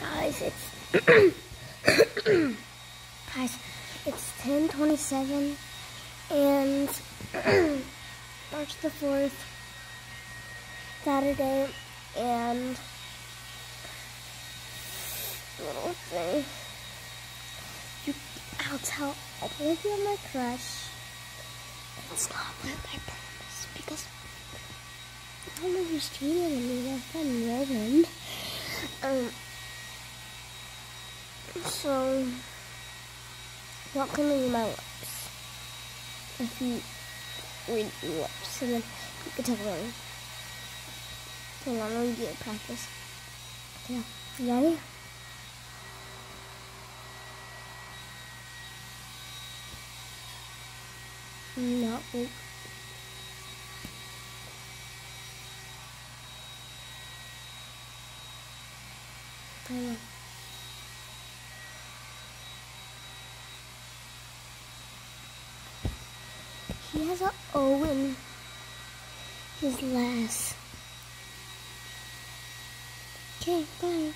guys, it's guys, it's 10:27 and March the 4th, Saturday, and little thing. You, I'll tell all of you my crush. It's not with my promise because I don't know who's cheating on me. My friend Roland. So, not cleaning my lips. If you read your lips, and then you can tell them. Hold on, let me get practice. Yeah, you ready? Hold on. He has an O in his last. Okay, bye.